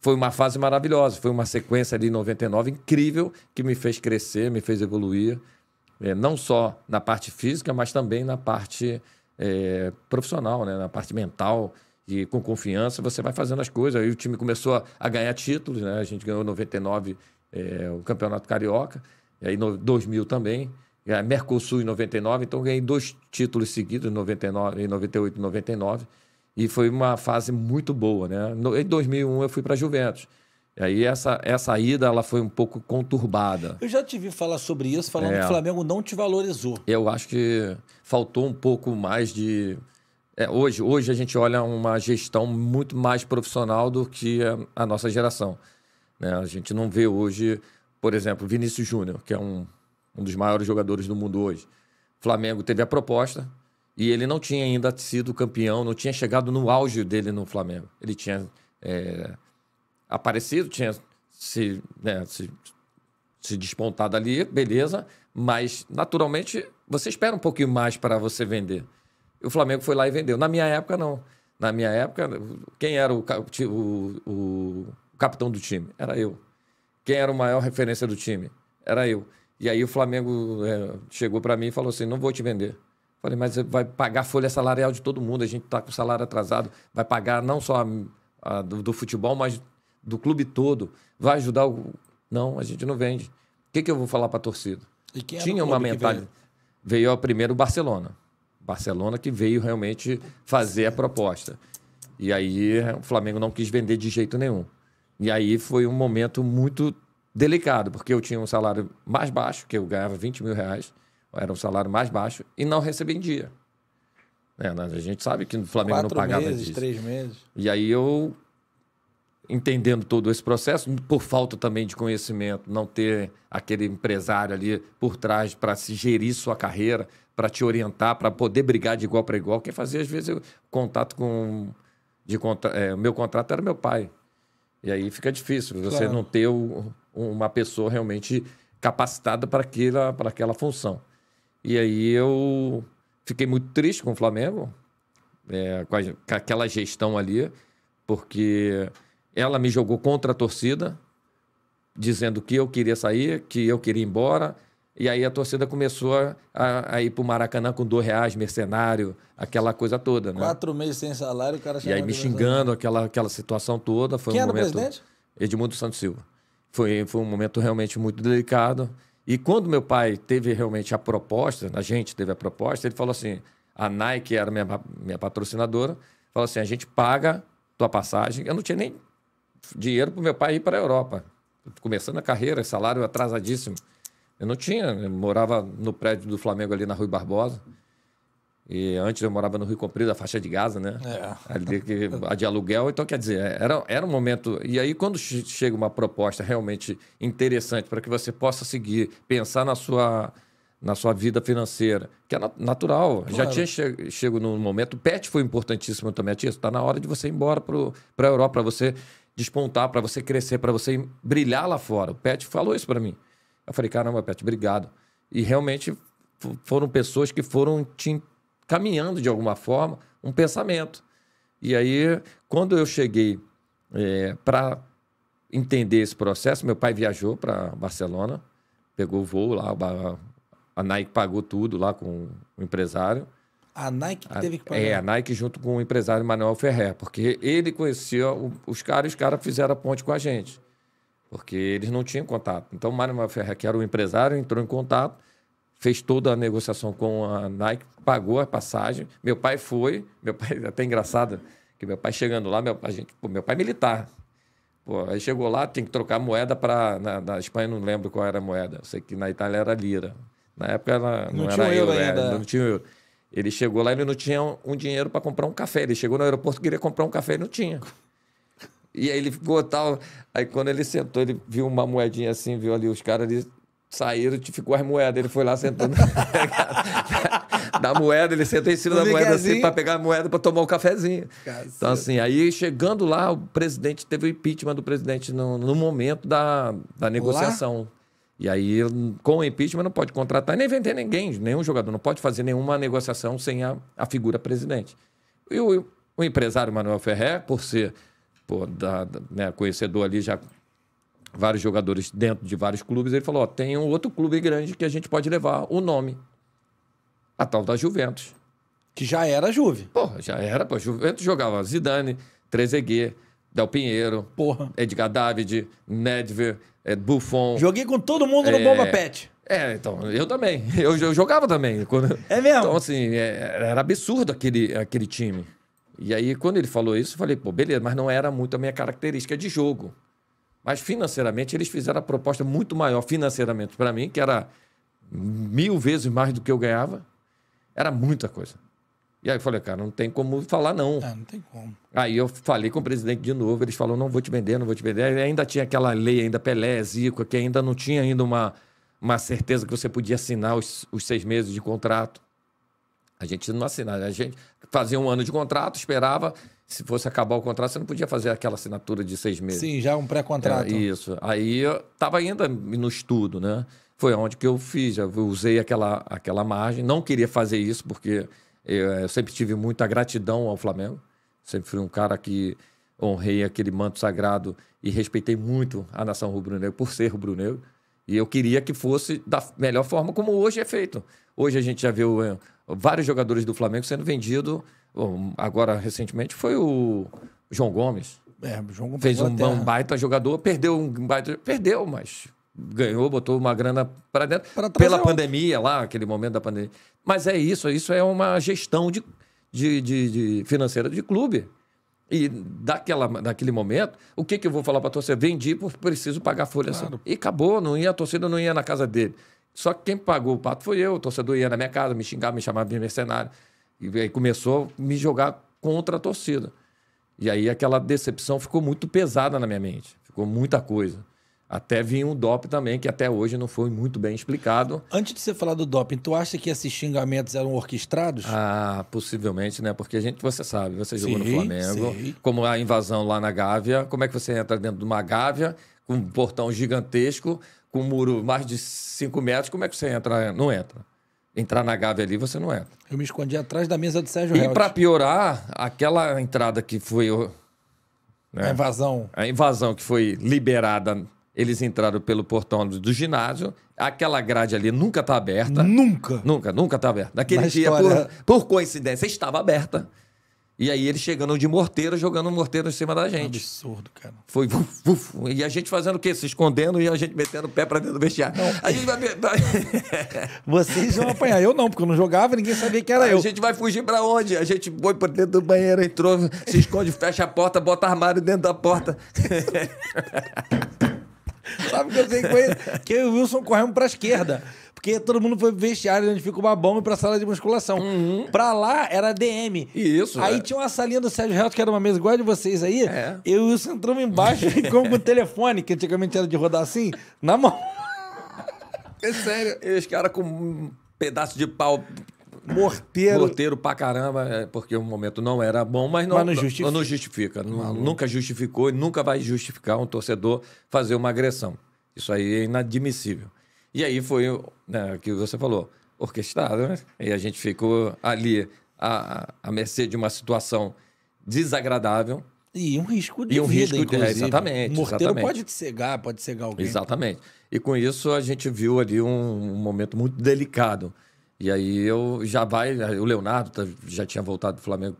foi uma fase maravilhosa, foi uma sequência em 99 incrível que me fez crescer, me fez evoluir, é, não só na parte física, mas também na parte é, profissional, né? na parte mental e com confiança você vai fazendo as coisas. Aí o time começou a, a ganhar títulos, né? A gente ganhou em 99 é, o Campeonato Carioca, e aí no 2000 também. É, Mercosul em 99, então ganhei dois títulos seguidos em 99, em 98 e 99. E foi uma fase muito boa, né? No, em 2001 eu fui para a Juventus. E aí essa, essa ida ela foi um pouco conturbada. Eu já te vi falar sobre isso, falando É. que o Flamengo não te valorizou. Eu acho que faltou um pouco mais de. é, hoje, hoje a gente olha uma gestão muito mais profissional do que a, a nossa geração. né? A gente não vê hoje, por exemplo, Vinícius Júnior, que é um, um dos maiores jogadores do mundo hoje. O Flamengo teve a proposta e ele não tinha ainda sido campeão, não tinha chegado no auge dele no Flamengo. Ele tinha é, aparecido, tinha se, né, se se despontado ali, beleza, mas naturalmente você espera um pouquinho mais para você vender. E o Flamengo foi lá e vendeu. Na minha época, não. Na minha época, quem era o, o- o capitão do time? Era eu. Quem era o maior referência do time? Era eu. E aí o Flamengo é, chegou para mim e falou assim: não vou te vender. Falei, mas vai pagar a folha salarial de todo mundo, a gente está com o salário atrasado, vai pagar não só a, a do, do futebol, mas do clube todo. Vai ajudar o. Não, a gente não vende. O que, que eu vou falar para a torcida? Tinha uma mentalidade. Veio? primeiro o Barcelona. Barcelona que veio realmente fazer a proposta. E aí o Flamengo não quis vender de jeito nenhum. E aí foi um momento muito delicado, porque eu tinha um salário mais baixo, que eu ganhava 20 mil reais, era um salário mais baixo, e não recebia em dia. É, né, a gente sabe que o Flamengo Quatro não pagava meses, disso. três meses. E aí eu, entendendo todo esse processo, por falta também de conhecimento, não ter aquele empresário ali por trás para se gerir sua carreira, para te orientar, para poder brigar de igual para igual. Quem fazia, às vezes, eu, contato com. De, contra- é, o meu contrato era meu pai. E aí fica difícil você Claro. não ter o- uma pessoa realmente capacitada para aquela, para aquela função. E aí eu fiquei muito triste com o Flamengo, é, com, a- com aquela gestão ali, porque ela me jogou contra a torcida, dizendo que eu queria sair, que eu queria ir embora. E aí a torcida começou a, a- a ir para o Maracanã com dois reais, mercenário, aquela coisa toda. Né? Quatro meses sem salário, o cara E aí me xingando, aquela, aquela situação toda. Foi Quem um era o momento... presidente? Edmundo Santos Silva. Foi, foi um momento realmente muito delicado. E quando meu pai teve realmente a proposta, a gente teve a proposta, ele falou assim: a Nike era minha, minha patrocinadora, falou assim: a gente paga tua passagem. Eu não tinha nem dinheiro para meu pai ir para a Europa. Começando a carreira, salário atrasadíssimo. Eu não tinha, eu morava no prédio do Flamengo ali na Rui Barbosa. E antes eu morava no Rio Comprido, a faixa de Gaza, né? É. Ali que, a de aluguel. Então, quer dizer, era, era um momento. E aí, quando che- chega uma proposta realmente interessante para que você possa seguir, pensar na sua, na sua vida financeira, que é na- natural. Já Claro. tinha che chego num momento. O PET foi importantíssimo também. Tia, está na hora de você ir embora para a Europa, para você despontar, para você crescer, para você brilhar lá fora. O PET falou isso para mim. Eu falei, caramba, Pet, obrigado. E realmente foram pessoas que foram te caminhando de alguma forma um pensamento. E aí, quando eu cheguei para entender esse processo, meu pai viajou para Barcelona, pegou o voo lá, a Nike pagou tudo lá com o empresário. A Nike que teve que pagar. É, a Nike junto com o empresário Manuel Ferrer, porque ele conhecia o- os caras e os caras fizeram a ponte com a gente. Porque eles não tinham contato. Então o Manuel Ferrer, que era o empresário, entrou em contato, fez toda a negociação com a Nike, pagou a passagem. Meu pai foi, meu pai até engraçado, que meu pai chegando lá, meu, a gente, pô, meu pai é militar. Pô, aí chegou lá, tem que trocar moeda para. Na, na Espanha não lembro qual era a moeda. Eu sei que na Itália era lira. Na época ela não, Não tinha era euro é, ainda. não tinha euro. Ele chegou lá e ele não tinha um, um dinheiro para comprar um café. Ele chegou no aeroporto queria comprar um café e não tinha. E aí ele ficou tal. Aí quando ele sentou, ele viu uma moedinha assim, viu ali os caras ali saíram e ficou as moedas. Ele foi lá sentando da moeda, ele sentou em cima da moeda assim para pegar a moeda para tomar um cafezinho. Caceta. Então, assim, aí chegando lá, o presidente teve o impeachment do presidente no, no momento da, da negociação. E aí, com o impeachment, não pode contratar nem vender ninguém, nenhum jogador, não pode fazer nenhuma negociação sem a, a figura presidente. E o, o empresário Manuel Ferrer, por ser pô, da, da- né, conhecedor ali já vários jogadores dentro de vários clubes, ele falou: ó, tem um outro clube grande que a gente pode levar o nome. A tal da Juventus. Que já era Juve. Porra, já era, pô. Juventus jogava Zidane, Trezeguet, Del Pinheiro, Porra. Edgar David, Nedved, eh, Buffon. Joguei com todo mundo no É. Bomba Pet. É, então, eu também. Eu, eu jogava também. Quando... É mesmo? Então, assim, é, era absurdo aquele, aquele time. E aí, quando ele falou isso, eu falei, pô, beleza, mas não era muito a minha característica de jogo. Mas financeiramente, eles fizeram a proposta muito maior financeiramente para mim, que era mil vezes mais do que eu ganhava. Era muita coisa. E aí eu falei, cara, não tem como falar não. Ah, não tem como. Aí eu falei com o presidente de novo, eles falaram, não vou te vender, não vou te vender. Aí ainda tinha aquela lei ainda Pelé, Zico, que ainda não tinha ainda uma, uma certeza que você podia assinar os, os seis meses de contrato. A gente não assinava, a gente fazia um ano de contrato, esperava, se fosse acabar o contrato, você não podia fazer aquela assinatura de seis meses. Sim, já um pré-contrato. É, isso. Aí eu tava ainda no estudo, né? Foi onde que eu fiz. Eu usei aquela, aquela margem. Não queria fazer isso, porque eu, eu sempre tive muita gratidão ao Flamengo. Sempre fui um cara que honrei aquele manto sagrado e respeitei muito a nação rubro-negra por ser rubro-negro. E eu queria que fosse da melhor forma como hoje é feito. Hoje a gente já viu eh, vários jogadores do Flamengo sendo vendidos. Bom, Agora, recentemente, foi o João Gomes É, o jogo fez um, um baita jogador, perdeu um baita. Perdeu, mas ganhou, botou uma grana para dentro. Pra pela outro. pandemia lá, aquele momento da pandemia. Mas é isso, isso é uma gestão de, de, de- de financeira de clube. E daquela, daquele momento, o que, que eu vou falar para a torcida? Vendi porque preciso pagar a folha. Claro. E acabou, não ia, a torcida não ia na casa dele. Só que quem pagou o pato foi eu. O torcedor ia na minha casa, me xingava, me chamava de mercenário. E aí começou a me jogar contra a torcida. E aí aquela decepção ficou muito pesada na minha mente. Ficou muita coisa. Até vinha um DOP também, que até hoje não foi muito bem explicado. Antes de você falar do doping, tu acha que esses xingamentos eram orquestrados? Ah, possivelmente, né? Porque a gente, você sabe, você jogou no Sei, Flamengo, sei. como a invasão lá na Gávea, como é que você entra dentro de uma Gávea, com um portão gigantesco, com um muro mais de 5 metros, como é que você entra? Não entra. Entrar na Gávea ali, você não entra. Eu me escondi atrás da mesa do Sérgio E para piorar, aquela entrada que foi o- A invasão. a invasão que foi liberada, eles entraram pelo portão do do ginásio, aquela grade ali nunca está aberta. Nunca. Nunca, nunca está aberta. Naquele Na dia, história- por, por coincidência, estava aberta. E aí eles chegando de morteiro, jogando morteiro em cima da gente. Absurdo, cara. Foi vuf, vuf, e a gente fazendo o quê? Se escondendo e a gente metendo o pé pra dentro do vestiário. A gente vai, Vocês vão apanhar. Eu não, porque eu não jogava e ninguém sabia que era a eu. gente vai fugir pra onde? A gente foi pra dentro do banheiro, entrou, se esconde, fecha a porta, bota armário dentro da porta. Sabe o que eu sei que foi? Que eu e o Wilson corremos pra esquerda. Porque todo mundo foi pro vestiário onde fica o babão e pra sala de musculação. Pra lá era DM. Isso, Aí é. tinha uma salinha do Sérgio Reto, que era uma mesa igual a de vocês aí. É. Eu e o entramos embaixo e ficamos com o telefone, que antigamente era de rodar assim, na mão. É sério. E os caras com um pedaço de pau Morteiro. Morteiro pra caramba, é, porque o momento não era bom, mas não, Mas não justifica. não justifica. Nu- Nunca justificou e nunca vai justificar um torcedor fazer uma agressão. Isso aí é inadmissível. E aí foi o né, que você falou, orquestrado, né? E a gente ficou ali à, à mercê de uma situação desagradável. E um risco de E um vida, risco de- inclusive. exatamente, O morteiro exatamente. pode te cegar, pode cegar alguém. Exatamente. E com isso a gente viu ali um, um momento muito delicado. E aí eu já vai, o Leonardo tá- já tinha voltado do Flamengo,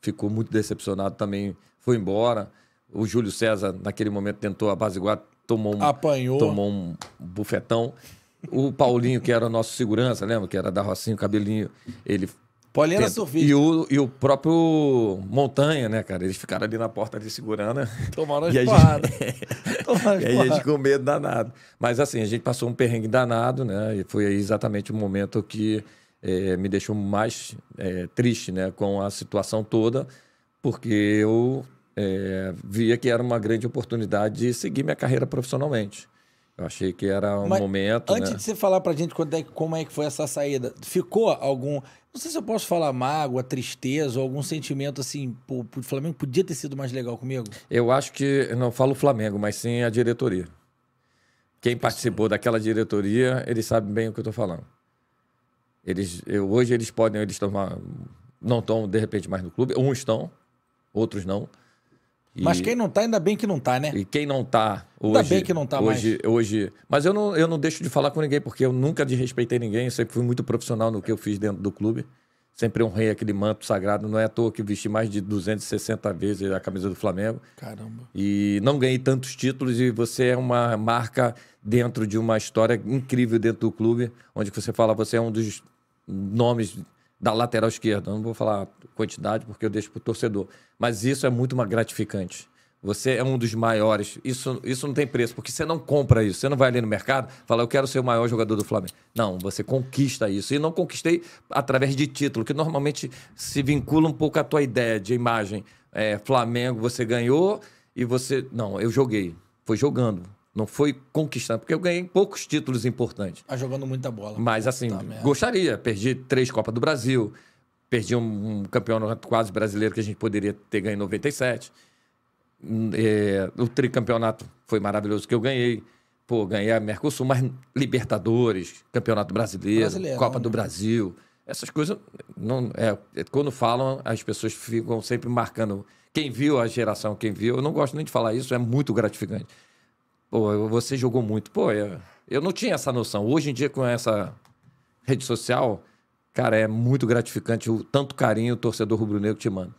ficou muito decepcionado também, foi embora. O Júlio César naquele momento tentou apaziguar, tomou um Apanhou. tomou um bufetão. O Paulinho, que era o nosso segurança, lembra? Que era da Rocinho, cabelinho, ele Paulinho era Tenta- surfista. E o, e o próprio Montanha, né, cara? Eles ficaram ali na porta ali segurando. Tomaram as gente- porradas. Tomaram as E aí a gente com medo danado. Mas assim, a gente passou um perrengue danado, né? E foi aí exatamente o momento que eh, me deixou mais eh, triste, né? Com a situação toda, porque eu eh, via que era uma grande oportunidade de seguir minha carreira profissionalmente. Eu achei que era um Mas momento, Antes né? de você falar pra gente quando é como é que foi essa saída, ficou algum. Não sei se eu posso falar mágoa, tristeza ou algum sentimento assim, pô, o Flamengo podia ter sido mais legal comigo? Eu acho que, não falo o Flamengo, mas sim a diretoria. Quem participou daquela diretoria, eles sabem bem o que eu estou falando. Eles, eu- hoje eles podem, eles estão, não estão de repente mais no clube, uns estão, outros não. E- Mas quem não tá, ainda bem que não tá, né? E quem não tá hoje. Ainda bem que não tá hoje, Hoje. Mas eu não, eu não deixo de falar com ninguém, porque eu nunca desrespeitei ninguém, eu sempre fui muito profissional no que eu fiz dentro do clube. Sempre honrei aquele manto sagrado. Não é à toa que vesti mais de 260 vezes a camisa do Flamengo. Caramba. E não ganhei tantos títulos e você é uma marca dentro de uma história incrível dentro do clube, onde você fala, você é um dos nomes da lateral esquerda. Eu não vou falar quantidade porque eu deixo para o torcedor. Mas isso é muito mais gratificante. Você é um dos maiores. Isso, isso não tem preço, porque você não compra isso. Você não vai ali no mercado e fala, eu quero ser o maior jogador do Flamengo. Não, você conquista isso. E não conquistei através de título, que normalmente se vincula um pouco à tua ideia de imagem. É, Flamengo, você ganhou e você. Não, eu joguei. Foi jogando. Não foi conquistando, porque eu ganhei poucos títulos importantes. Tá jogando muita bola. Mas assim, Tá gostaria. Perdi três Copas do Brasil, perdi um, um campeonato quase brasileiro que a gente poderia ter ganho em 97. Hum, é, o tricampeonato foi maravilhoso que eu ganhei. Pô, ganhei a Mercosul, mas Libertadores, Campeonato Brasileiro, Brasileirão, Copa do né? Brasil. Essas coisas, não, é, é, quando falam, as pessoas ficam sempre marcando. Quem viu a geração, quem viu, eu não gosto nem de falar isso, é muito gratificante. Pô, você jogou muito. Pô, eu, eu não tinha essa noção. Hoje em dia, com essa rede social, cara, é muito gratificante o tanto carinho o torcedor rubro-negro te manda.